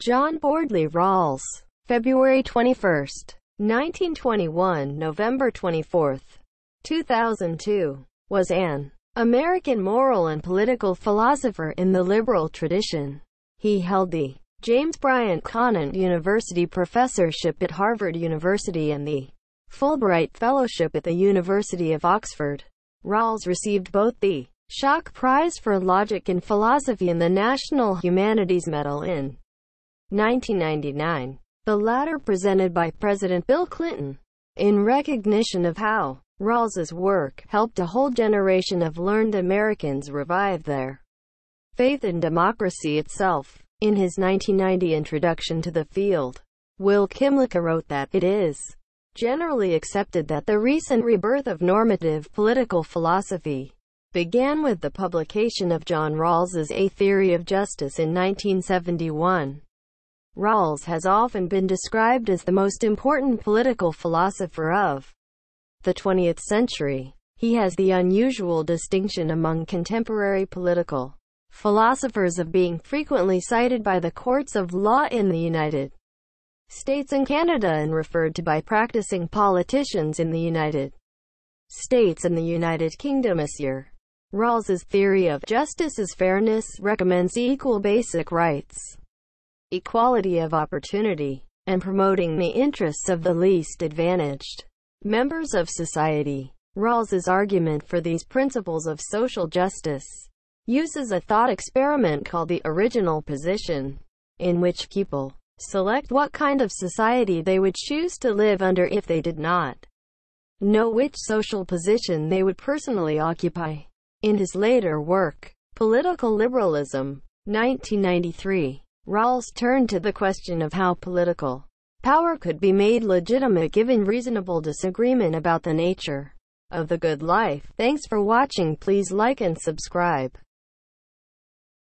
John Bordley Rawls, February 21, 1921, November 24, 2002, was an American moral and political philosopher in the liberal tradition. He held the James Bryant Conant University Professorship at Harvard University and the Fulbright Fellowship at the University of Oxford. Rawls received both the Schock Prize for Logic and Philosophy and the National Humanities Medal in 1999, the latter presented by President Bill Clinton, in recognition of how Rawls's work helped a whole generation of learned Americans revive their faith in democracy itself. In his 1990 introduction to the field, Will Kymlicka wrote that it is generally accepted that the recent rebirth of normative political philosophy began with the publication of John Rawls's A Theory of Justice in 1971. Rawls has often been described as the most important political philosopher of the 20th century. He has the unusual distinction among contemporary political philosophers of being frequently cited by the courts of law in the United States and Canada and referred to by practicing politicians in the United States and the United Kingdom. Monsieur Rawls's theory of justice is fairness, recommends equal basic rights equality of opportunity, and promoting the interests of the least advantaged members of society. Rawls's argument for these principles of social justice uses a thought experiment called the original position, in which people select what kind of society they would choose to live under if they did not know which social position they would personally occupy. In his later work, Political Liberalism, 1993, Rawls turned to the question of how political power could be made legitimate given reasonable disagreement about the nature of the good life. Thanks for watching. Please like and subscribe.